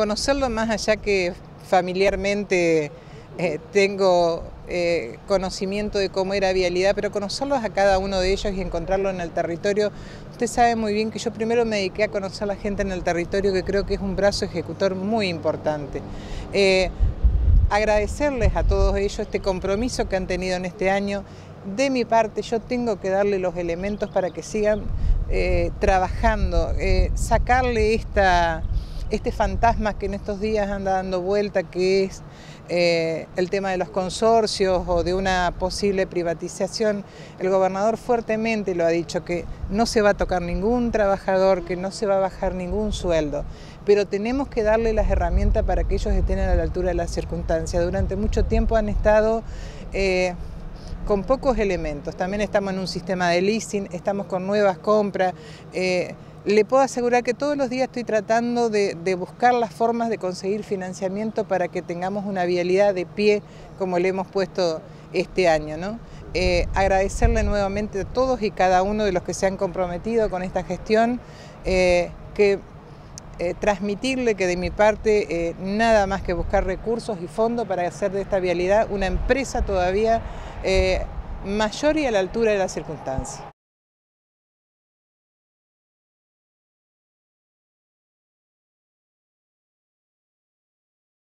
conocerlo más allá que familiarmente eh, tengo eh, conocimiento de cómo era vialidad, pero conocerlos a cada uno de ellos y encontrarlo en el territorio. Usted sabe muy bien que yo primero me dediqué a conocer a la gente en el territorio, que creo que es un brazo ejecutor muy importante. Eh, agradecerles a todos ellos este compromiso que han tenido en este año. De mi parte, yo tengo que darle los elementos para que sigan trabajando, sacarle esta este fantasma que en estos días anda dando vuelta, que es eh, el tema de los consorcios o de una posible privatización, el gobernador fuertemente lo ha dicho, que no se va a tocar ningún trabajador, que no se va a bajar ningún sueldo, pero tenemos que darle las herramientas para que ellos estén a la altura de las circunstancias. Durante mucho tiempo han estado... Eh, con pocos elementos. También estamos en un sistema de leasing, estamos con nuevas compras. Eh, le puedo asegurar que todos los días estoy tratando de, buscar las formas de conseguir financiamiento para que tengamos una vialidad de pie como le hemos puesto este año. Eh, agradecerle nuevamente a todos y cada uno de los que se han comprometido con esta gestión, eh, que eh, transmitirle que de mi parte nada más que buscar recursos y fondos para hacer de esta vialidad una empresa todavía mayor y a la altura de las circunstancias.